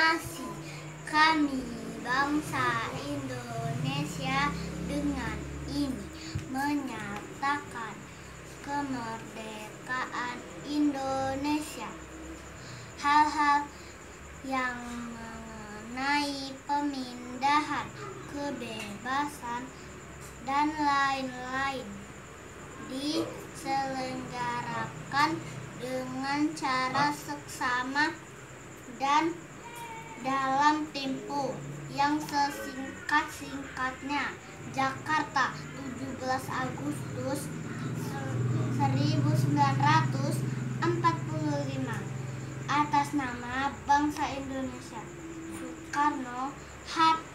Kami bangsa Indonesia dengan ini menyatakan kemerdekaan Indonesia. Hal-hal yang mengenai pemindahan kebebasan dan lain-lain diselenggarakan dengan cara seksama dan dalam tempo yang sesingkat-singkatnya. Jakarta, 17 Agustus 1945 atas nama bangsa Indonesia Soekarno Hatta